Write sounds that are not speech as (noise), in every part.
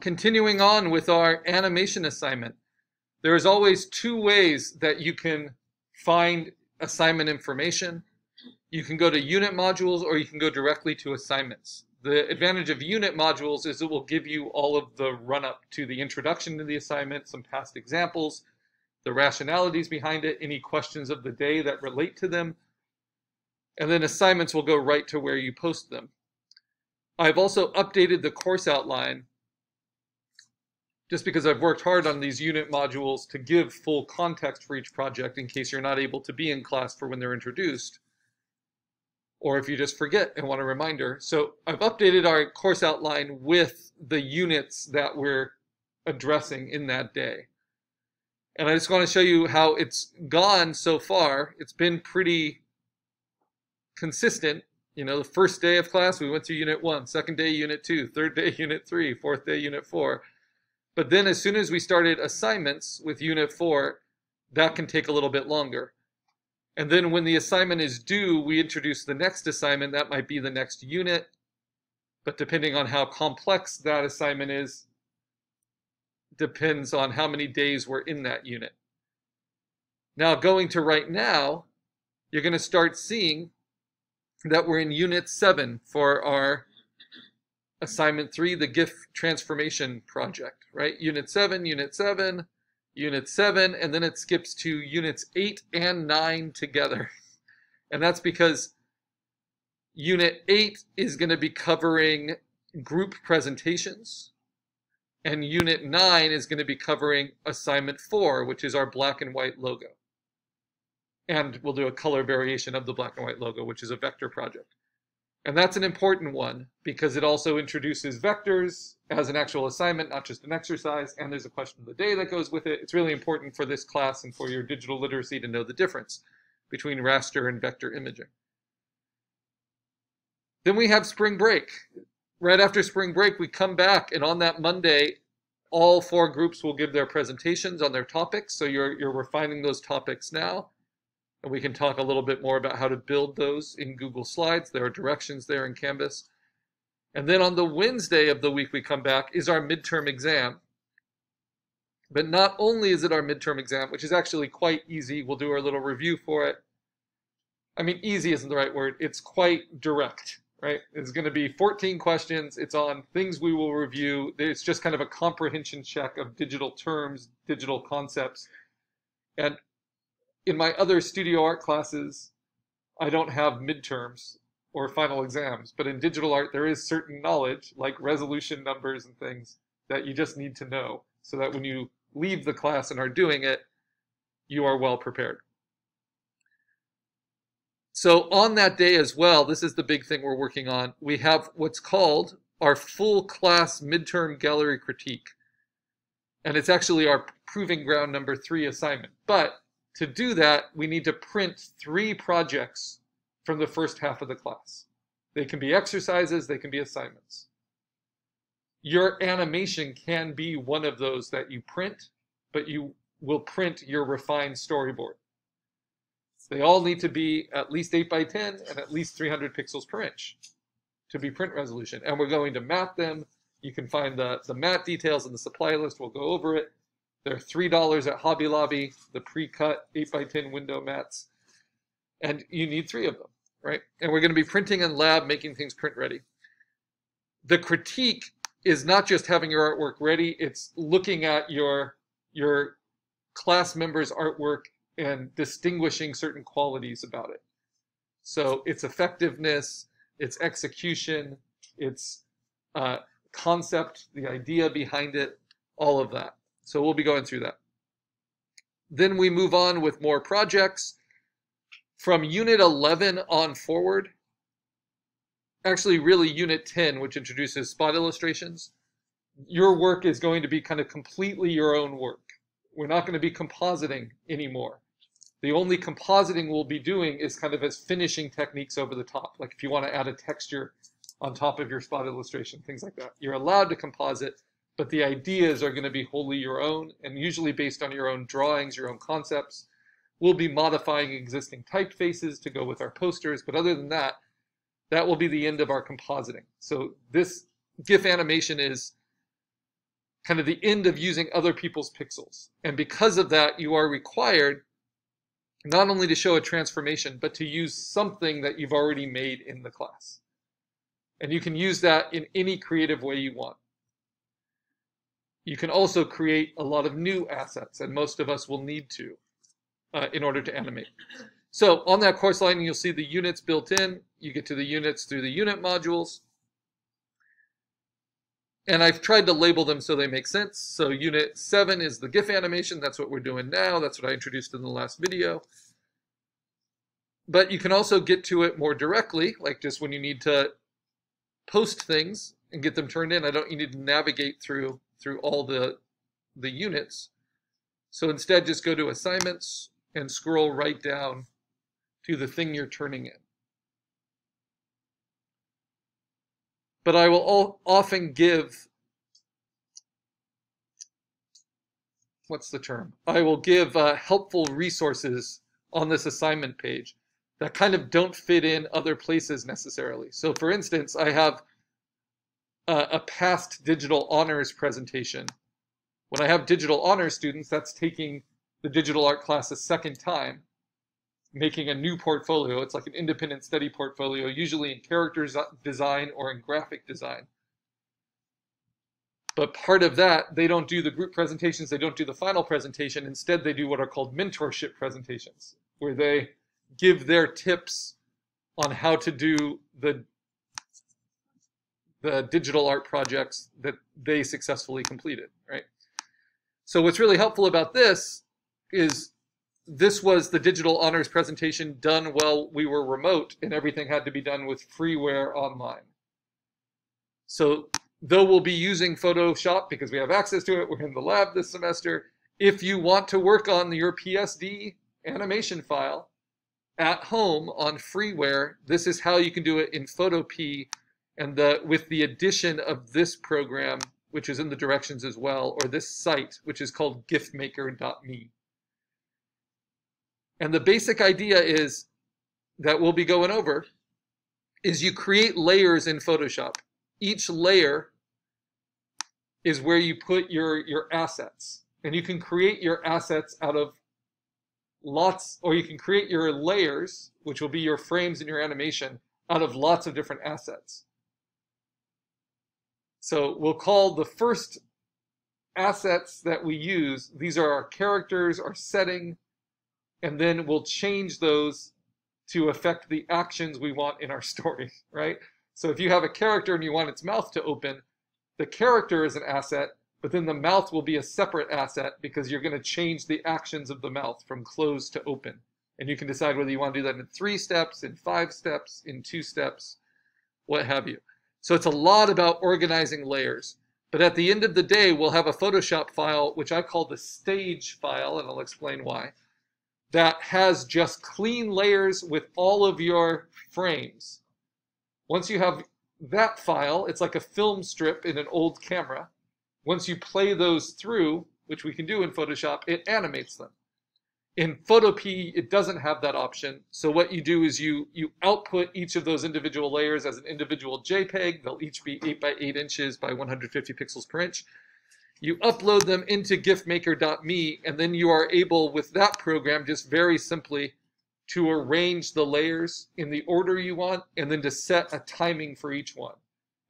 continuing on with our animation assignment, there's always two ways that you can find assignment information. You can go to unit modules or you can go directly to assignments. The advantage of unit modules is it will give you all of the run up to the introduction to the assignment, some past examples, the rationalities behind it, any questions of the day that relate to them, and then assignments will go right to where you post them. I've also updated the course outline just because I've worked hard on these unit modules to give full context for each project in case you're not able to be in class for when they're introduced, or if you just forget and want a reminder. So I've updated our course outline with the units that we're addressing in that day. And I just want to show you how it's gone so far. It's been pretty consistent. You know, the first day of class, we went through unit one, second day, unit two, third day, (laughs) unit three, fourth day, unit four. But then as soon as we started assignments with unit four, that can take a little bit longer. And then when the assignment is due, we introduce the next assignment. That might be the next unit. But depending on how complex that assignment is, depends on how many days we're in that unit. Now, going to right now, you're going to start seeing that we're in unit 7 for our assignment 3, the GIF transformation project, right? Unit 7, unit 7, unit 7, and then it skips to units 8 and 9 together. (laughs) And that's because unit 8 is going to be covering group presentations, and Unit 9 is going to be covering Assignment 4, which is our black and white logo. And we'll do a color variation of the black and white logo, which is a vector project. And that's an important one because it also introduces vectors as an actual assignment, not just an exercise, and there's a question of the day that goes with it. It's really important for this class and for your digital literacy to know the difference between raster and vector imaging. Then we have spring break right after spring break, we come back, and on that Monday, all four groups will give their presentations on their topics. So you're, you're refining those topics now. And we can talk a little bit more about how to build those in Google Slides. There are directions there in Canvas. And then on the Wednesday of the week we come back is our midterm exam. But not only is it our midterm exam, which is actually quite easy, we'll do our little review for it. I mean, easy isn't the right word, it's quite direct right? It's going to be 14 questions. It's on things we will review. It's just kind of a comprehension check of digital terms, digital concepts. And in my other studio art classes, I don't have midterms or final exams, but in digital art, there is certain knowledge, like resolution numbers and things, that you just need to know so that when you leave the class and are doing it, you are well prepared. So on that day as well, this is the big thing we're working on. We have what's called our full class midterm gallery critique. And it's actually our proving ground number three assignment. But to do that, we need to print three projects from the first half of the class. They can be exercises, they can be assignments. Your animation can be one of those that you print, but you will print your refined storyboard. They all need to be at least 8 by 10 and at least 300 pixels per inch to be print resolution. And we're going to mat them. You can find the, the mat details in the supply list. We'll go over it. They're $3 at Hobby Lobby, the pre-cut 8 by 10 window mats. And you need three of them, right? And we're going to be printing in lab, making things print ready. The critique is not just having your artwork ready, it's looking at your, your class members' artwork and distinguishing certain qualities about it. So its effectiveness, its execution, its uh, concept, the idea behind it, all of that. So we'll be going through that. Then we move on with more projects. From Unit 11 on forward, actually really Unit 10, which introduces spot illustrations, your work is going to be kind of completely your own work. We're not going to be compositing anymore. The only compositing we'll be doing is kind of as finishing techniques over the top. Like if you want to add a texture on top of your spot illustration, things like that. You're allowed to composite, but the ideas are going to be wholly your own and usually based on your own drawings, your own concepts. We'll be modifying existing typefaces to go with our posters, but other than that, that will be the end of our compositing. So this GIF animation is kind of the end of using other people's pixels. And because of that, you are required not only to show a transformation, but to use something that you've already made in the class. And you can use that in any creative way you want. You can also create a lot of new assets, and most of us will need to uh, in order to animate. So on that course line, you'll see the units built in. You get to the units through the unit modules. And I've tried to label them so they make sense. So unit 7 is the GIF animation. That's what we're doing now. That's what I introduced in the last video. But you can also get to it more directly, like just when you need to post things and get them turned in. I don't you need to navigate through through all the the units. So instead just go to assignments and scroll right down to the thing you're turning in. But I will often give what's the term? I will give uh, helpful resources on this assignment page that kind of don't fit in other places necessarily. So for instance, I have a, a past digital honors presentation. When I have digital honors students, that's taking the digital art class a second time, making a new portfolio. It's like an independent study portfolio, usually in character design or in graphic design. But part of that, they don't do the group presentations, they don't do the final presentation. Instead, they do what are called mentorship presentations, where they give their tips on how to do the the digital art projects that they successfully completed, right? So what's really helpful about this is this was the digital honors presentation done while we were remote and everything had to be done with freeware online. So though we'll be using Photoshop because we have access to it, we're in the lab this semester, if you want to work on your PSD animation file at home on freeware, this is how you can do it in Photopea and the, with the addition of this program, which is in the directions as well, or this site, which is called gifmaker.me. And the basic idea is that we'll be going over is you create layers in Photoshop. Each layer is where you put your, your assets. And you can create your assets out of lots, or you can create your layers, which will be your frames and your animation, out of lots of different assets. So we'll call the first assets that we use, these are our characters, our setting, and then we'll change those to affect the actions we want in our (laughs) story, right? So if you have a character and you want its mouth to open, the character is an asset, but then the mouth will be a separate asset because you're going to change the actions of the mouth from closed to open. And you can decide whether you want to do that in three steps, in five steps, in two steps, what have you. So it's a lot about organizing layers. But at the end of the day, we'll have a Photoshop file, which I call the stage file, and I'll explain why that has just clean layers with all of your frames. Once you have that file, it's like a film strip in an old camera. Once you play those through, which we can do in Photoshop, it animates them. In Photopea, it doesn't have that option. So what you do is you, you output each of those individual layers as an individual JPEG. They'll each be 8 by 8 inches by 150 pixels per inch. You upload them into gifmaker.me, and then you are able, with that program, just very simply to arrange the layers in the order you want, and then to set a timing for each one.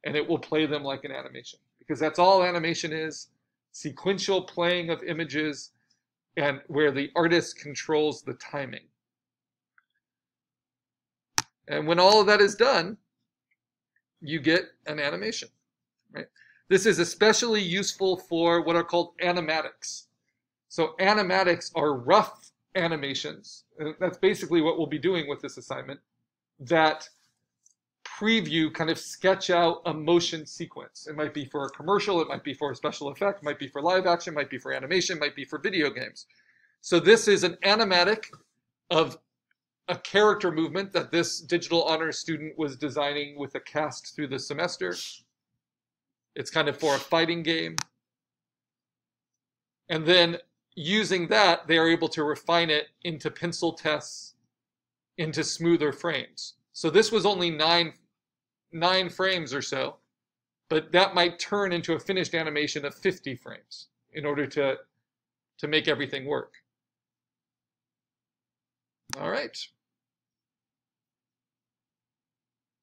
And it will play them like an animation. Because that's all animation is, sequential playing of images, and where the artist controls the timing. And when all of that is done, you get an animation, right? This is especially useful for what are called animatics. So animatics are rough animations. Uh, that's basically what we'll be doing with this assignment that preview, kind of sketch out a motion sequence. It might be for a commercial, it might be for a special effect, might be for live action, might be for animation, might be for video games. So this is an animatic of a character movement that this digital honors student was designing with a cast through the semester. It's kind of for a fighting game. And then using that, they are able to refine it into pencil tests, into smoother frames. So this was only nine, nine frames or so, But that might turn into a finished animation of 50 frames in order to, to make everything work. All right.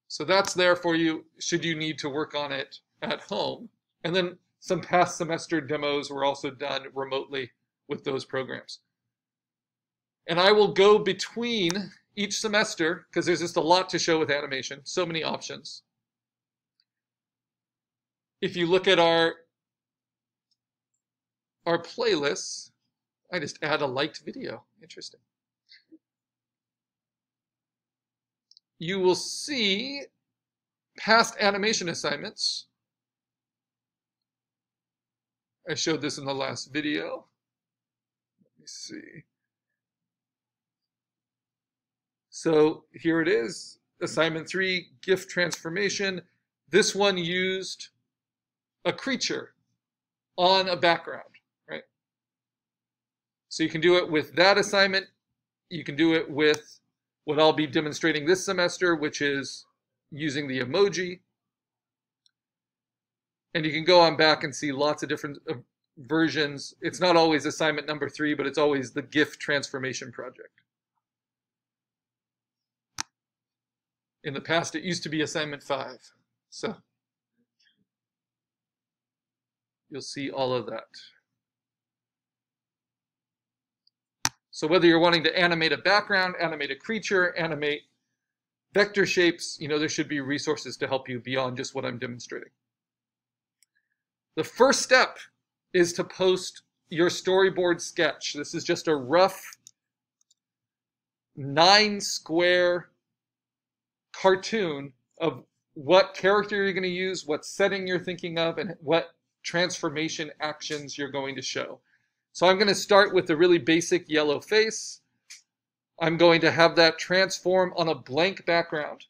So that's there for you should you need to work on it at home. And then some past semester demos were also done remotely with those programs. And I will go between each semester because there's just a lot to show with animation, so many options. If you look at our our playlists, I just add a liked video. Interesting. You will see past animation assignments. I showed this in the last video. Let me see. So here it is, assignment three, GIF transformation. This one used a creature on a background, right? So you can do it with that assignment. You can do it with what I'll be demonstrating this semester, which is using the emoji. And you can go on back and see lots of different uh, versions. It's not always assignment number three, but it's always the GIF transformation project. In the past, it used to be assignment five. So you'll see all of that. So whether you're wanting to animate a background, animate a creature, animate vector shapes, you know, there should be resources to help you beyond just what I'm demonstrating. The first step is to post your storyboard sketch. This is just a rough nine square cartoon of what character you're going to use, what setting you're thinking of, and what transformation actions you're going to show. So I'm going to start with the really basic yellow face. I'm going to have that transform on a blank background.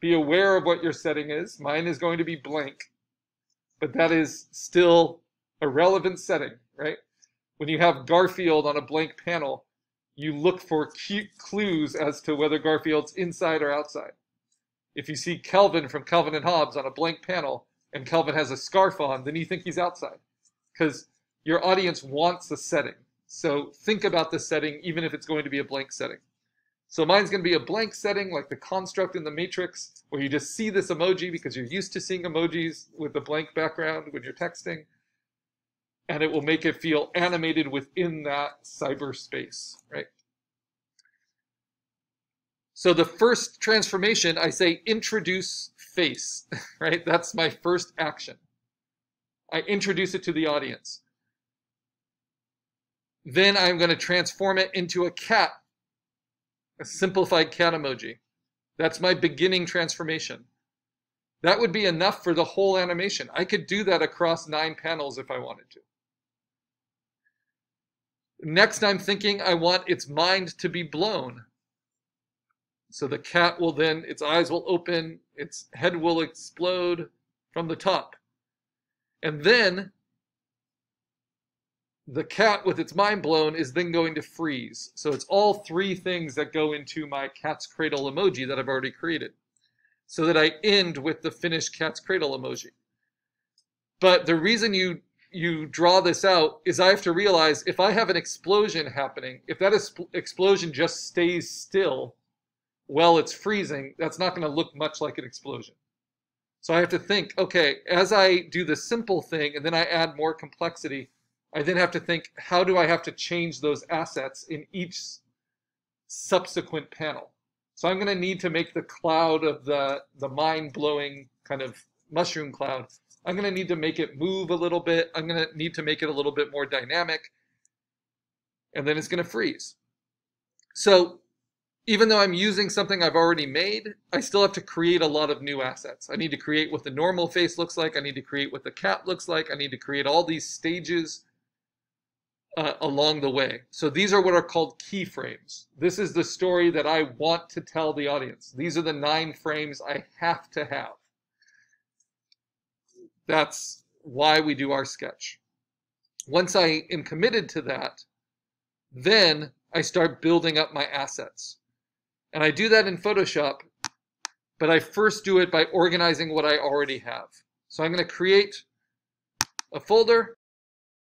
Be aware of what your setting is. Mine is going to be blank, but that is still a relevant setting, right? When you have Garfield on a blank panel, you look for clues as to whether Garfield's inside or outside. If you see Calvin from Calvin and Hobbes on a blank panel and Calvin has a scarf on, then you think he's outside because your audience wants a setting. So think about the setting, even if it's going to be a blank setting. So mine's going to be a blank setting like the construct in the matrix where you just see this emoji because you're used to seeing emojis with a blank background when you're texting. And it will make it feel animated within that cyberspace, right? So the first transformation, I say introduce face, (laughs) right? That's my first action. I introduce it to the audience. Then I'm going to transform it into a cat, a simplified cat emoji. That's my beginning transformation. That would be enough for the whole animation. I could do that across nine panels if I wanted to. Next, I'm thinking I want its mind to be blown. So the cat will then, its eyes will open, its head will explode from the top. And then the cat with its mind blown is then going to freeze. So it's all three things that go into my cat's cradle emoji that I've already created. So that I end with the finished cat's cradle emoji. But the reason you you draw this out is I have to realize if I have an explosion happening, if that explosion just stays still, well, it's freezing, that's not going to look much like an explosion. So I have to think, okay, as I do the simple thing and then I add more complexity, I then have to think, how do I have to change those assets in each subsequent panel? So I'm going to need to make the cloud of the, the mind-blowing kind of mushroom cloud. I'm going to need to make it move a little bit. I'm going to need to make it a little bit more dynamic. And then it's going to freeze. So even though I'm using something I've already made, I still have to create a lot of new assets. I need to create what the normal face looks like. I need to create what the cat looks like. I need to create all these stages uh, along the way. So these are what are called keyframes. This is the story that I want to tell the audience. These are the nine frames I have to have. That's why we do our sketch. Once I am committed to that, then I start building up my assets. And I do that in Photoshop, but I first do it by organizing what I already have. So I'm going to create a folder